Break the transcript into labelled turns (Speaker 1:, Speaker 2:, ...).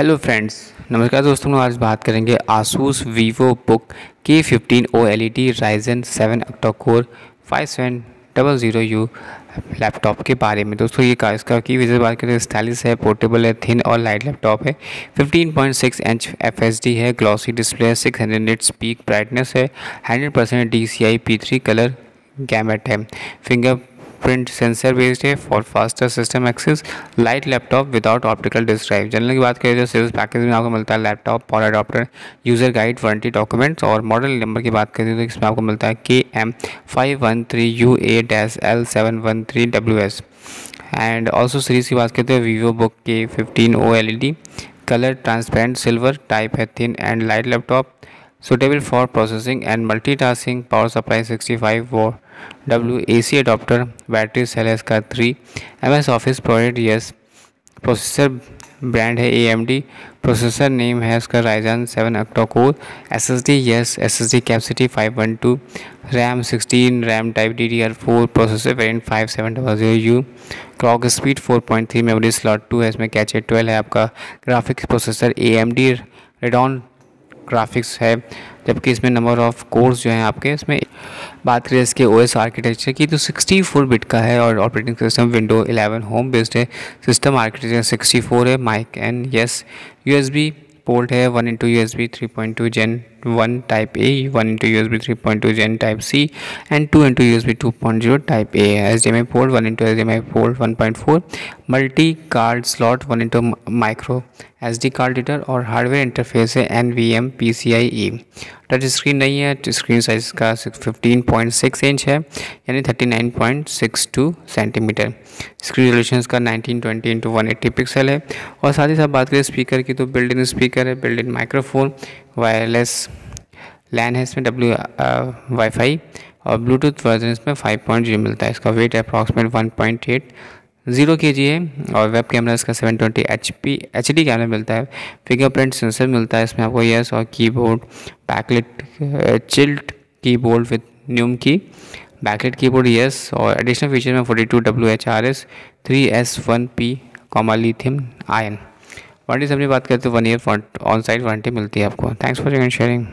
Speaker 1: Hello friends नमस्कार दोस्तों आज बात करेंगे Asus Vivobook K fifteen O L E D Ryzen seven octa core five seven double zero U laptop के बारे में। दोस्तों, ये का इसका की विजय बात करें स्टाइलिश है पोर्टेबल है थिन और लाइट लैपटॉप है। 15.6 इंच एफ़ एस डी है ग्लॉसी डिस्प्ले है six hundred nits peak brightness है hundred percent D C I P three colour gamut है। फिंगर प्रिंट सेंसर बेस्ड है for faster system access light laptop without optical disc drive general की बात करें तो service package में आपको मिलता है laptop power adapter user guide warranty documents और मॉडल नंबर की बात करें तो इसमें आपको मिलता है K M five one three U A dash L seven one three W S and also series की बात करते हैं Vivobook K fifteen O L E D colour transparent silver type है thin and light laptop suitable for processing and multitasking, power supply 65 watt WAC adapter, battery cell है इसका 3 MS Office project yes. Processor brand है AMD processor name है इसका Ryzen 7 octa core S S D yes S S D capacity five one two RAM sixteen RAM type D D R four processor variant five seven double zero U clock speed four point three memory slot two है इसमें cache है twelve है आपका. Graphics processor A M D Radeon graphics है, जबकि इसमें number of course जो हैं आपके, इसमें बात करें इसके ओ एस आर्किटेक्चर की तो सिक्सटी फोर बिट का है और operating system window eleven home based है। सिस्टम आर्किटेक्चर सिक्सटी फोर है mic and yes U S B port है one into U S B three point two gen one type A one into U S B three point two gen type C and two into U S B two point zero type A है। S D M I port one into S D M I port one point four multi card slot one into micro S D card reader और hardware interface है N V M P C I E. Touch screen नहीं है screen size का fifteen point six inch है, यानी thirty nine point six two centimetre. Screen resolution का nineteen twenty into one eighty pixel है। और साथ ही साथ बात करें स्पीकर की तो बिल्ड इन स्पीकर है build in microphone wireless LAN है इसमें डब्ल्यू वाईफाई और ब्लूटूथ वर्जन इसमें फाइव पॉइंट जी मिलता है। इसका weight approximate one point eight zero K G है और वेब कैमरा इसका seven twenty H P H D camera मिलता है फिंगरप्रिंट सेंसर मिलता है, इसमें आपको यस और keyboard backlit chilled keyboard with num key backlit keyboard yes और एडिशनल फीचर में forty two W H R S three S one P comma lithium ion warranty से अपनी बात करते हैं one year on side warranty मिलती है आपको। Thanks for sharing